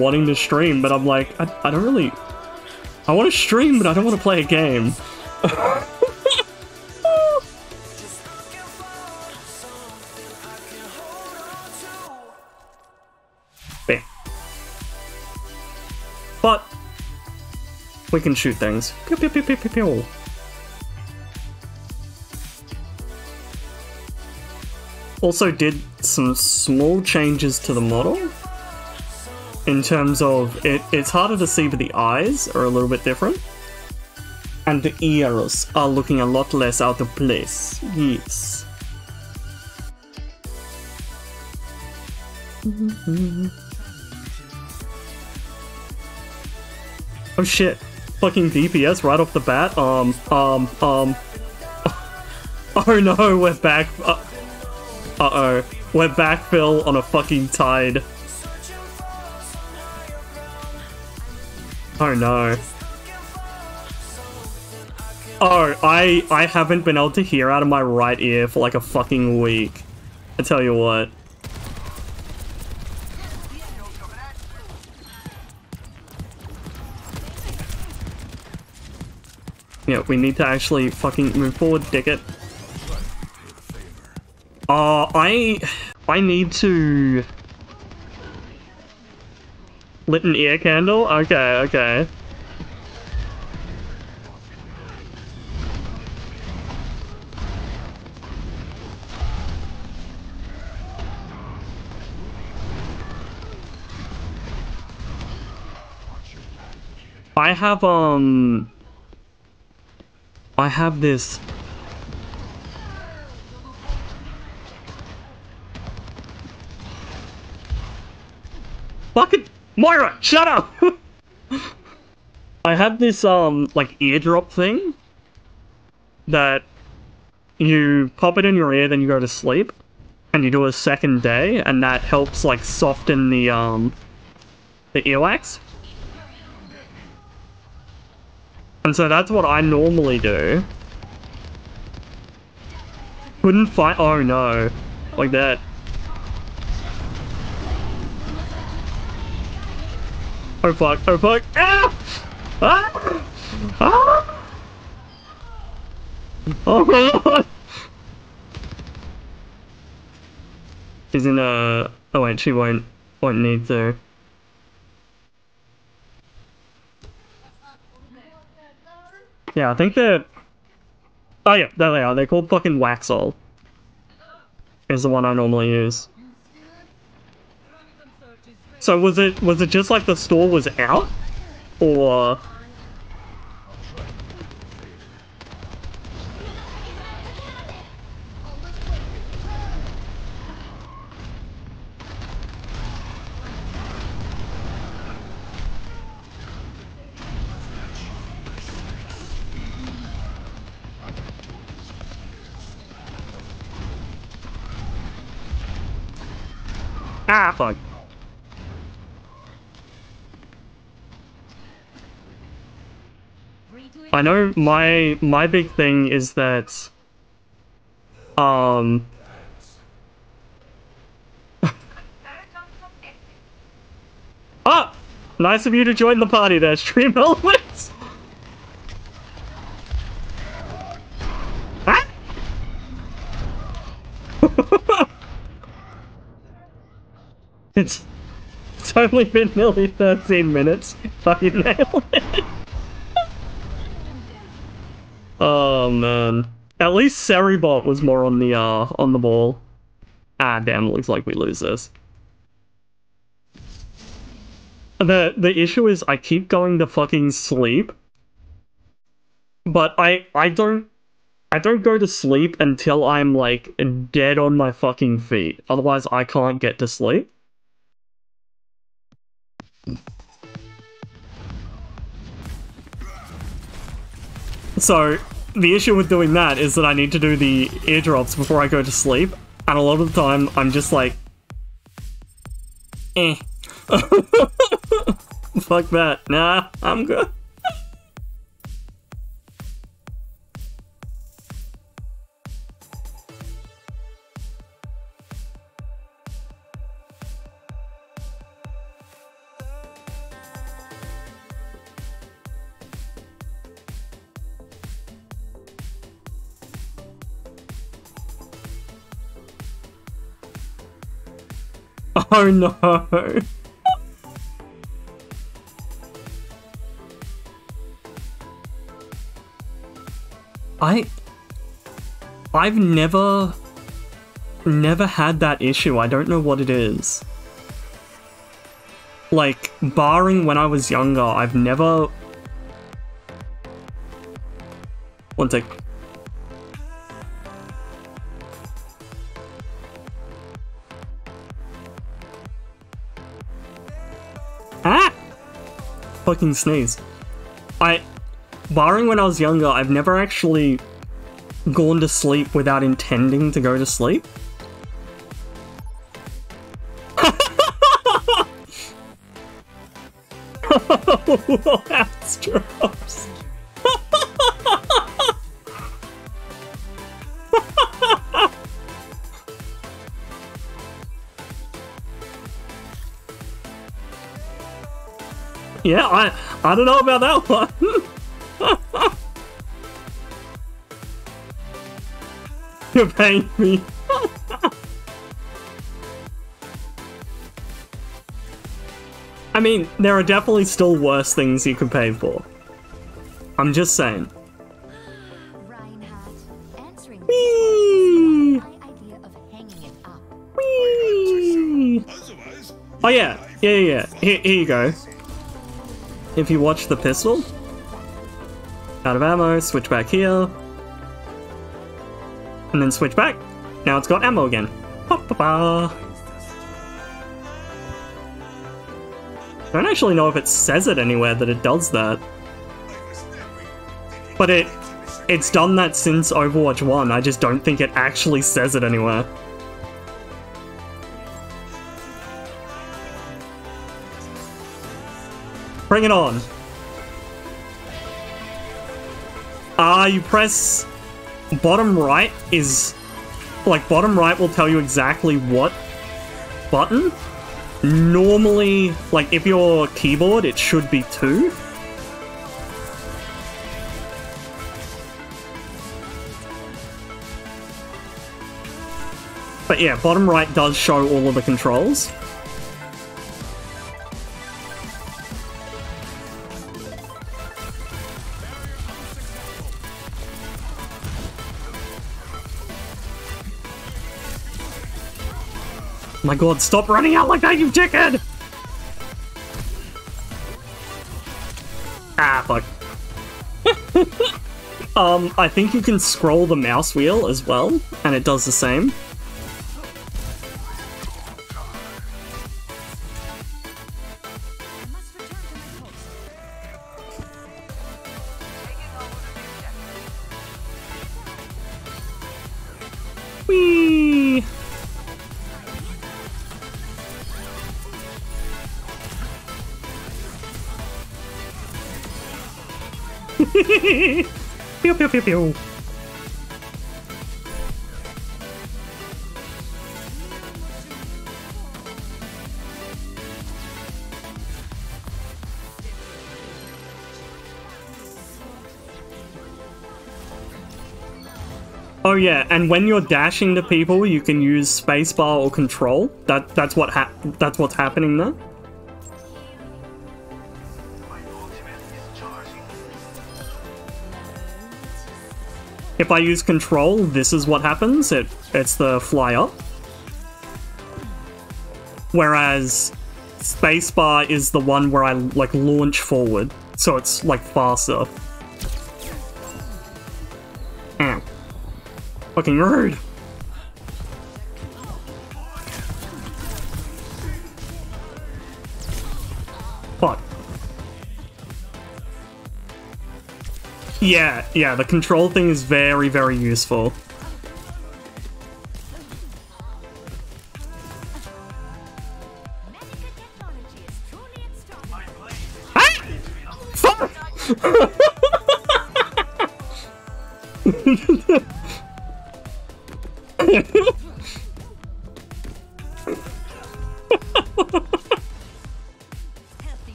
wanting to stream, but I'm like, I, I don't really... I want to stream, but I don't want to play a game. But we can shoot things. Pew, pew, pew, pew, pew, pew. Also did some small changes to the model. In terms of, it, it's harder to see but the eyes are a little bit different. And the ears are looking a lot less out of place. Yes. Oh shit. Fucking DPS right off the bat. Um, um, um. Oh no, we're back. Uh, uh-oh. We're back, backfill on a fucking tide. Oh no. Oh, I I haven't been able to hear out of my right ear for like a fucking week. I tell you what. Yeah, we need to actually fucking move forward, dick it. Uh, I... I need to... Lit an ear candle? Okay, okay. I have, um... I have this... Fucking... Moira, shut up! I have this, um, like, eardrop thing that you pop it in your ear, then you go to sleep, and you do a second day, and that helps, like, soften the, um, the earwax. And so that's what I normally do. Couldn't find- oh no. Like that. Fuck, oh fuck, ah! Ah! Ah! Oh my god! She's in a- oh wait, she won't, won't need to. Yeah, I think they're... Oh yeah, there they are. They're called fucking Waxall. Is the one I normally use. So was it was it just like the store was out? Or... Ah, fuck. I know my my big thing is that um Ah! Nice of you to join the party there, Stream Elements! Ah! it's, it's only been nearly 13 minutes. Fucking nailed. Oh man. At least Seribot was more on the uh on the ball. Ah damn, looks like we lose this. The the issue is I keep going to fucking sleep. But I I don't I don't go to sleep until I'm like dead on my fucking feet. Otherwise I can't get to sleep. So, the issue with doing that is that I need to do the eardrops before I go to sleep, and a lot of the time I'm just like, eh. Fuck that. Nah, I'm good. Oh no. I I've never never had that issue. I don't know what it is. Like, barring when I was younger, I've never... One sec. Fucking sneeze. I... Barring when I was younger, I've never actually gone to sleep without intending to go to sleep. yeah, I I don't know about that one. You're paying me. I mean, there are definitely still worse things you could pay for. I'm just saying. Reinhardt, answering Whee! my idea of hanging it up. Whee! Oh yeah, yeah, yeah, yeah. Here, here you go. If you watch the pistol, out of ammo, switch back here, and then switch back. Now it's got ammo again. Ba -ba -ba. I don't actually know if it says it anywhere that it does that. But it it's done that since Overwatch 1. I just don't think it actually says it anywhere. Bring it on. Ah, you press bottom right is like bottom right will tell you exactly what button. Normally, like if your keyboard, it should be two. But yeah, bottom right does show all of the controls. My god, stop running out like that, you dickhead! Ah, fuck. um, I think you can scroll the mouse wheel as well, and it does the same. pew pew pew pew. Oh yeah, and when you're dashing to people, you can use spacebar or control. That that's what that's what's happening there. If I use control, this is what happens. It it's the fly up. Whereas spacebar is the one where I like launch forward, so it's like faster. Ow. Fucking rude. Yeah, yeah, the control thing is very, very useful.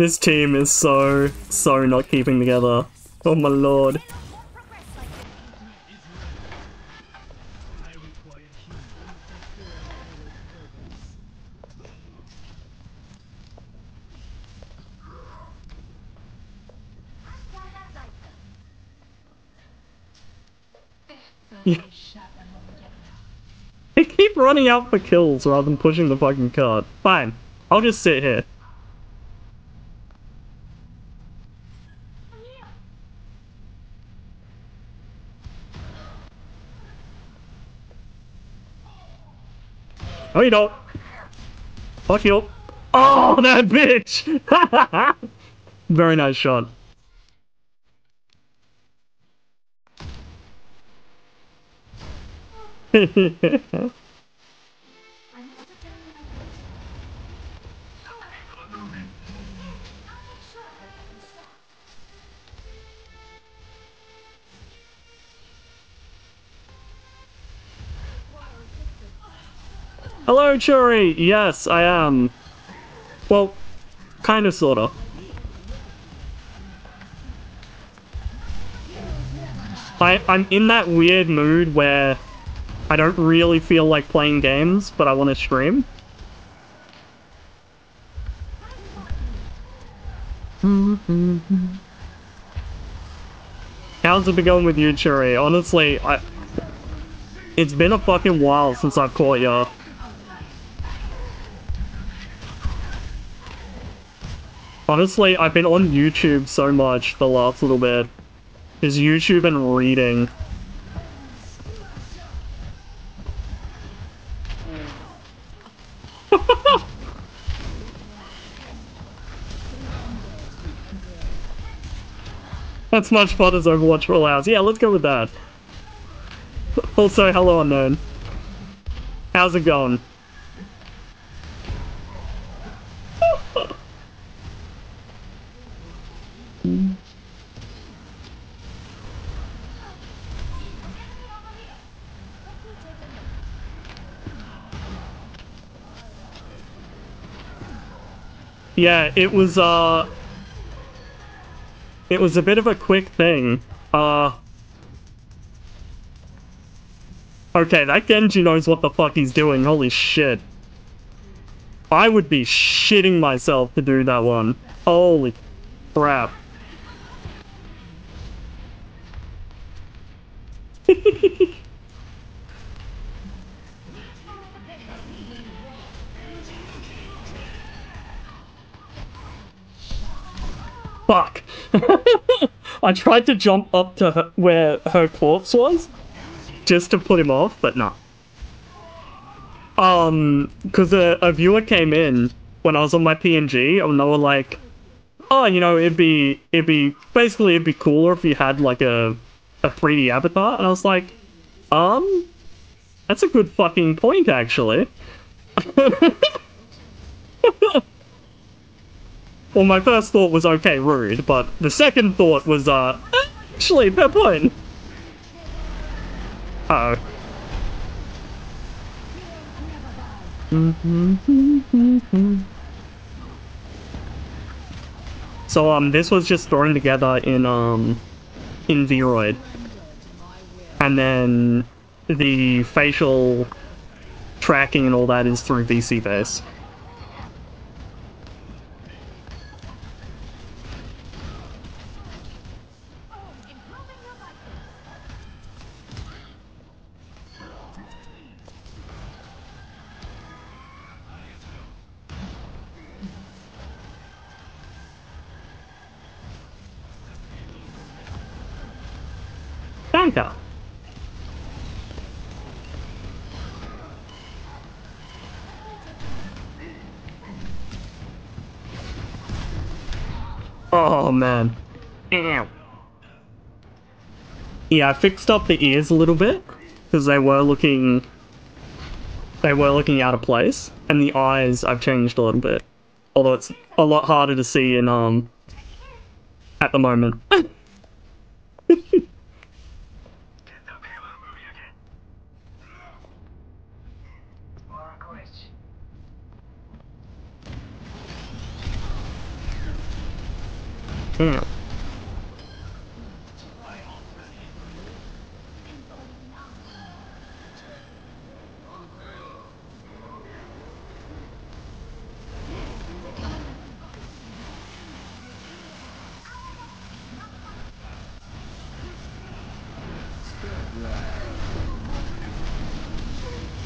This team is so, so not keeping together. Oh my lord. they keep running out for kills rather than pushing the fucking card. Fine. I'll just sit here. No, you don't. Fuck you. Oh, that bitch! Very nice shot. Hello, Churi! Yes, I am. Well, kind of, sort of. I, I'm in that weird mood where I don't really feel like playing games, but I want to stream. How's it been going with you, Churi? Honestly, I... It's been a fucking while since I've caught ya. Honestly, I've been on YouTube so much the last little bit. Is YouTube and reading. That's much fun as Overwatch for allows. Yeah, let's go with that. Also, hello unknown. How's it going? Yeah, it was, uh... It was a bit of a quick thing. Uh... Okay, that Genji knows what the fuck he's doing, holy shit. I would be shitting myself to do that one. Holy crap. I tried to jump up to her, where her corpse was, just to put him off, but no. Um, because a, a viewer came in when I was on my PNG, and they were like, "Oh, you know, it'd be it'd be basically it'd be cooler if you had like a a 3D avatar," and I was like, "Um, that's a good fucking point, actually." Well, my first thought was okay, rude, but the second thought was, uh, actually, fair point. Uh oh. So, um, this was just thrown together in, um, in VRoid. And then the facial tracking and all that is through VC Oh man. Ow. Yeah, I fixed up the ears a little bit because they were looking they were looking out of place, and the eyes I've changed a little bit. Although it's a lot harder to see in um at the moment. camp.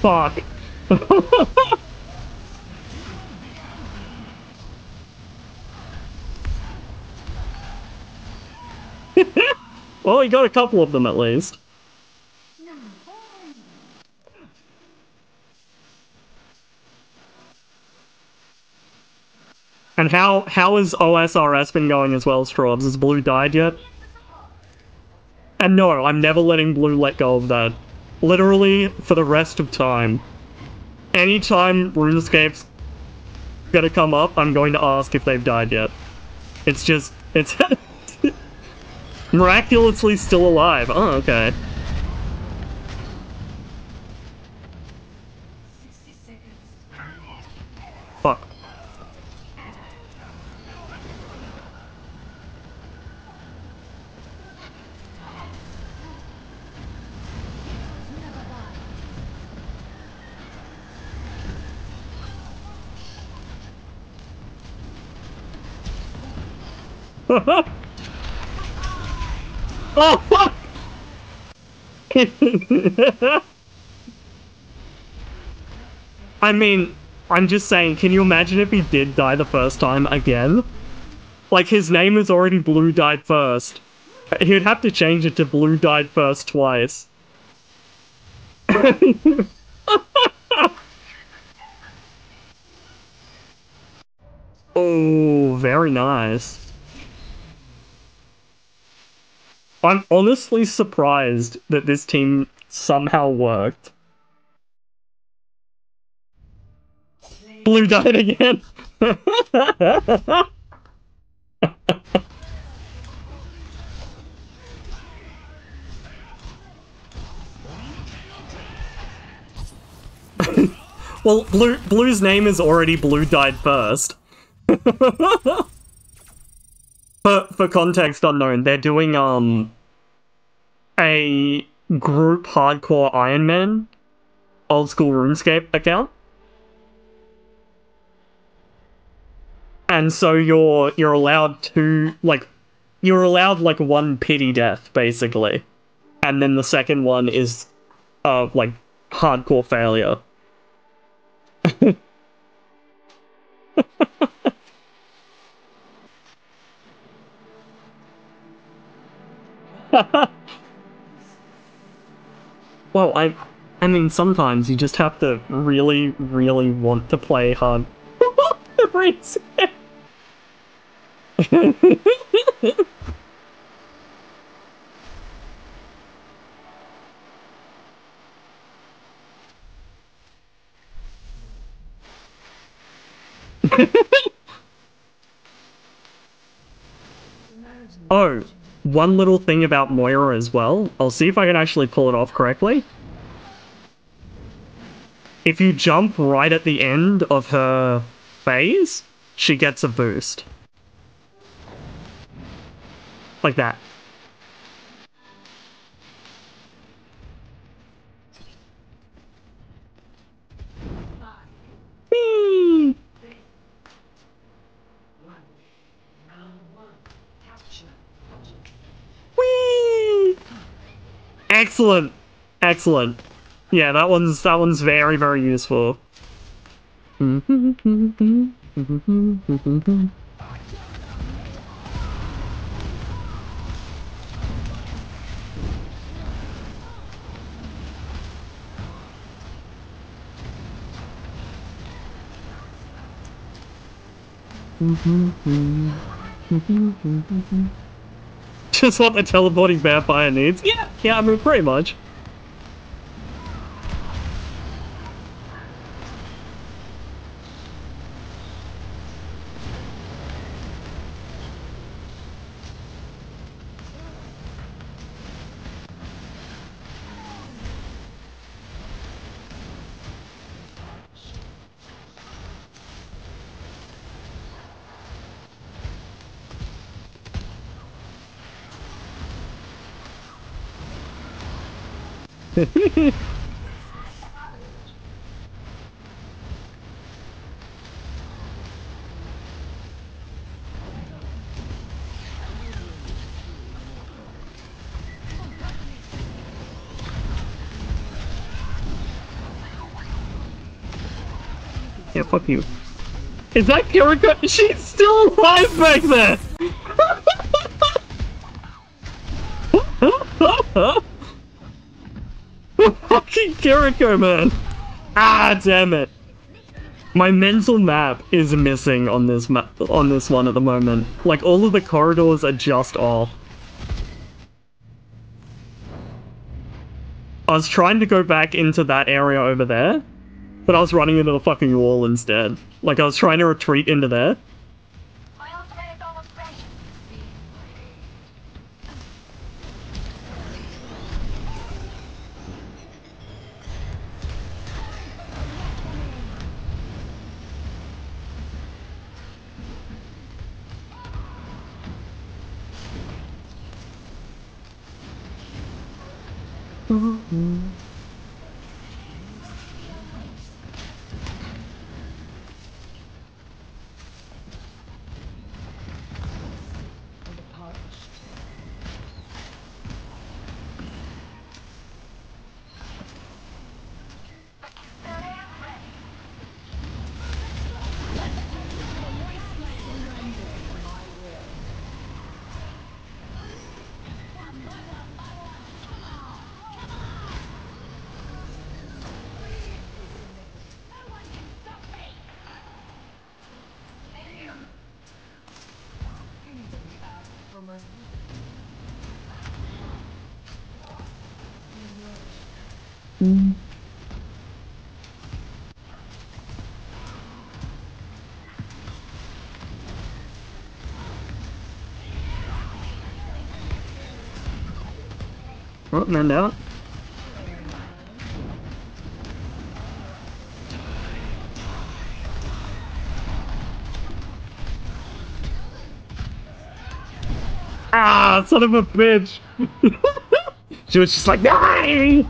Fuck. well, he got a couple of them at least. And how how has OSRS been going as well, as Straws? Has Blue died yet? And no, I'm never letting Blue let go of that. Literally, for the rest of time. Anytime RuneScape's gonna come up, I'm going to ask if they've died yet. It's just, it's miraculously still alive. Oh, okay. Fuck. oh fuck! I mean, I'm just saying, can you imagine if he did die the first time again? Like, his name is already Blue died first. He'd have to change it to Blue died first twice. oh, very nice. I'm honestly surprised that this team somehow worked. Blue died again. well, Blue Blue's name is already Blue died first. for for context unknown, they're doing um a group hardcore Iron Man old school RuneScape account. And so you're you're allowed to like you're allowed like one pity death basically. And then the second one is uh like hardcore failure. well, I I mean sometimes you just have to really, really want to play hard. oh, one little thing about Moira as well. I'll see if I can actually pull it off correctly. If you jump right at the end of her phase, she gets a boost. Like that. Excellent. Excellent. Yeah, that one's that one's very, very useful. Just what the teleporting vampire needs. Yeah, yeah, I mean, pretty much. yeah, fuck you. Is that Kiriko? She's still alive back there! Kiriko, man! Ah, damn it. My mental map is missing on this map on this one at the moment. Like all of the corridors are just off. I was trying to go back into that area over there, but I was running into the fucking wall instead. Like I was trying to retreat into there. My ultimate is almost ready. Oh, man down. Ah, son of a bitch! she was just like, no!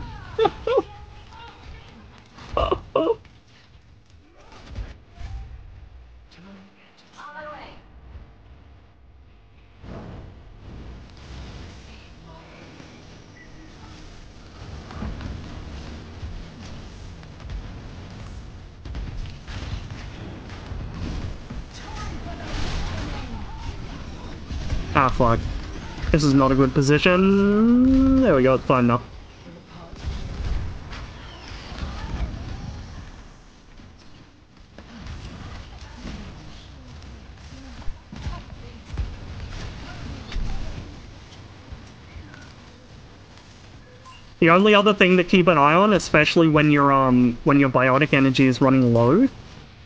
Ah, fuck. This is not a good position. There we go, it's fine now. The only other thing to keep an eye on, especially when your um when your biotic energy is running low,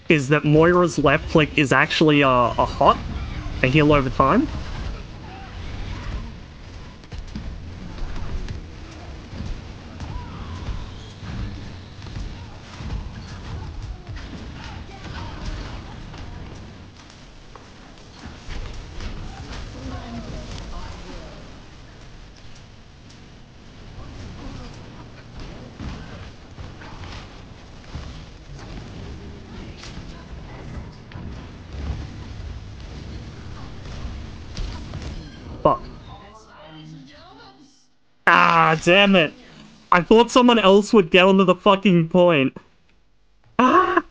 is that Moira's left click is actually a, a hot, a heal over time. Fuck. Damn it. I thought someone else would get onto the fucking point.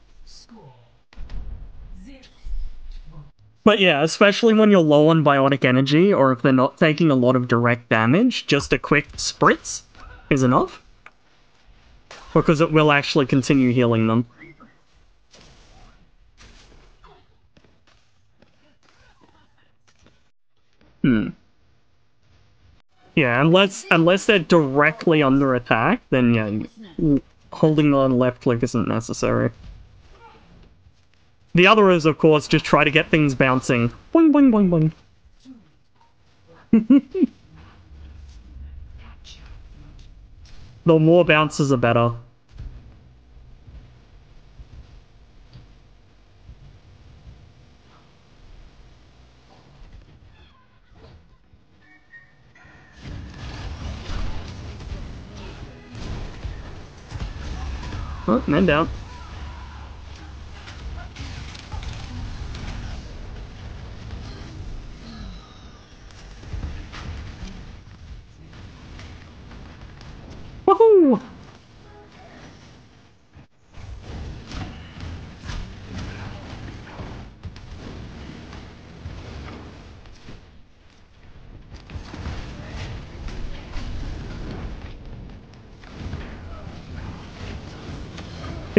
But yeah, especially when you're low on biotic energy, or if they're not taking a lot of direct damage, just a quick spritz is enough. Because it will actually continue healing them. Hmm. Yeah, unless unless they're directly under attack, then yeah, holding on left click isn't necessary. The other is, of course, just try to get things bouncing. Boing, boing, boing, boing. the more bounces, the better. Oh, man down. Woohoo!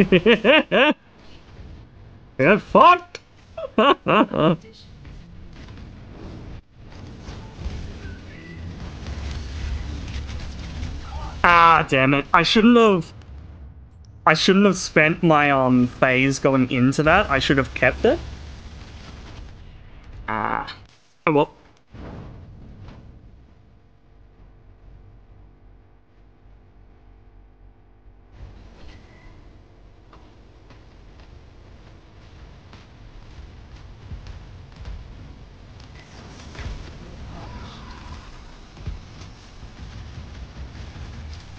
Get fucked! ah, damn it. I shouldn't have... I shouldn't have spent my um phase going into that. I should have kept it. Ah. Oh well.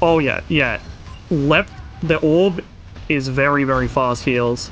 Oh yeah, yeah. Left, the orb is very, very fast heals.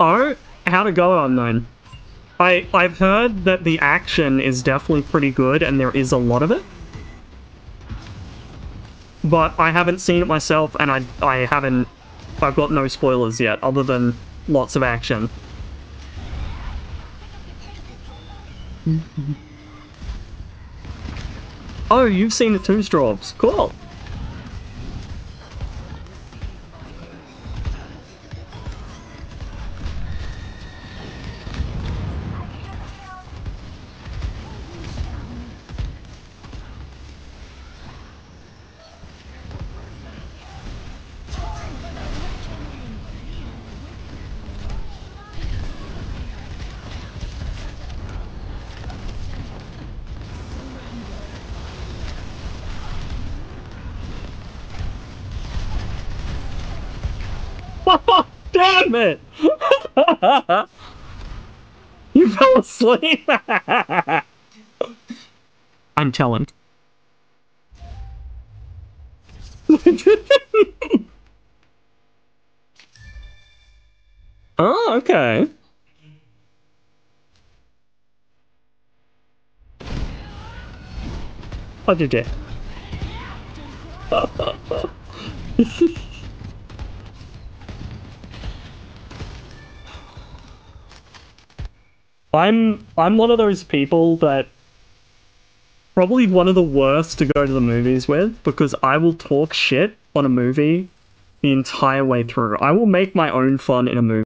Oh, how to go unknown. I I've heard that the action is definitely pretty good and there is a lot of it. But I haven't seen it myself and I I haven't I've got no spoilers yet other than lots of action. Oh, you've seen it too, Straubs. Cool. Damn it! you fell asleep! I'm telling. oh, okay. What did you? I'm I'm one of those people that probably one of the worst to go to the movies with because I will talk shit on a movie the entire way through. I will make my own fun in a movie.